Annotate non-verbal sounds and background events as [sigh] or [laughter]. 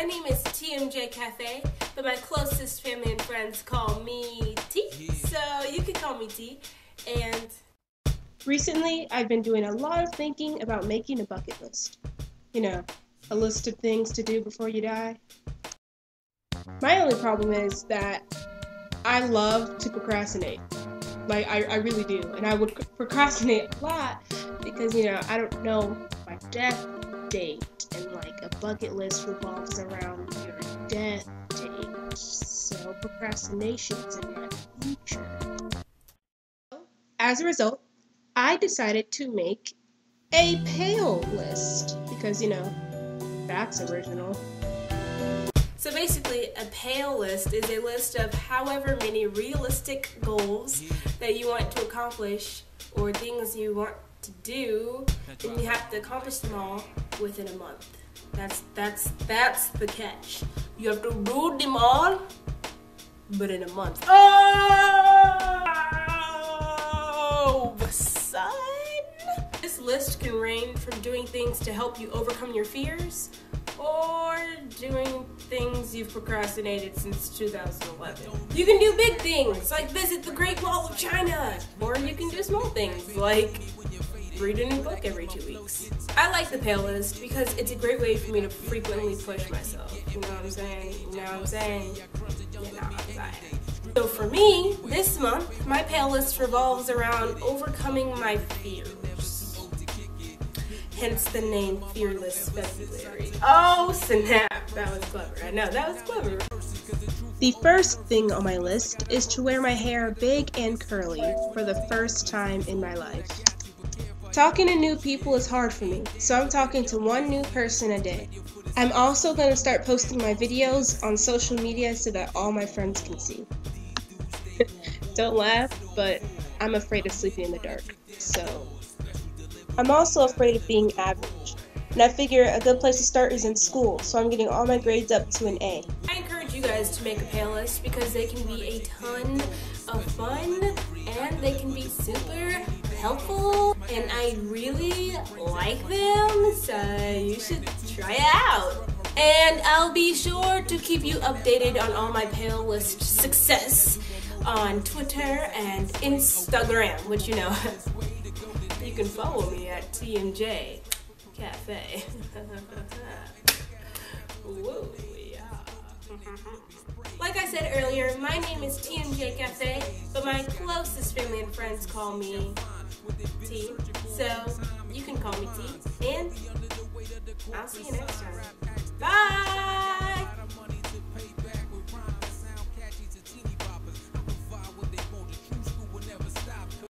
My name is TMJ Cafe, but my closest family and friends call me T. So you can call me T. And recently, I've been doing a lot of thinking about making a bucket list. You know, a list of things to do before you die. My only problem is that I love to procrastinate. Like, I, I really do. And I would procrastinate a lot because, you know, I don't know my death date. And, like, a bucket list revolves around your death date. So, procrastination is in my future. As a result, I decided to make a pail list because, you know, that's original. So basically, a pail list is a list of however many realistic goals that you want to accomplish or things you want to do, and you have to accomplish them all within a month. That's that's that's the catch. You have to do them all, but in a month. Oh, son! This list can range from doing things to help you overcome your fears or doing things you've procrastinated since 2011. You can do big things like visit the Great Wall of China, or you can do small things like read a new book every two weeks. I like the Pail List because it's a great way for me to frequently push myself. You know what I'm saying? You know what I'm saying? You know what I'm saying? So for me, this month, my Pail List revolves around overcoming my fears hence the name Fearless February. Oh snap, that was clever. I know, that was clever. The first thing on my list is to wear my hair big and curly for the first time in my life. Talking to new people is hard for me, so I'm talking to one new person a day. I'm also going to start posting my videos on social media so that all my friends can see. [laughs] Don't laugh, but I'm afraid of sleeping in the dark, so I'm also afraid of being average. And I figure a good place to start is in school, so I'm getting all my grades up to an A. I encourage you guys to make a pail list because they can be a ton of fun and they can be super helpful and I really like them, so you should try it out. And I'll be sure to keep you updated on all my pail list success on Twitter and Instagram, which you know [laughs] you can follow me at TMJ Cafe. [laughs] [laughs] Like I said earlier, my name is TMJ Cafe, but my closest family and friends call me T. So you can call me T. And I'll see you next time. Bye!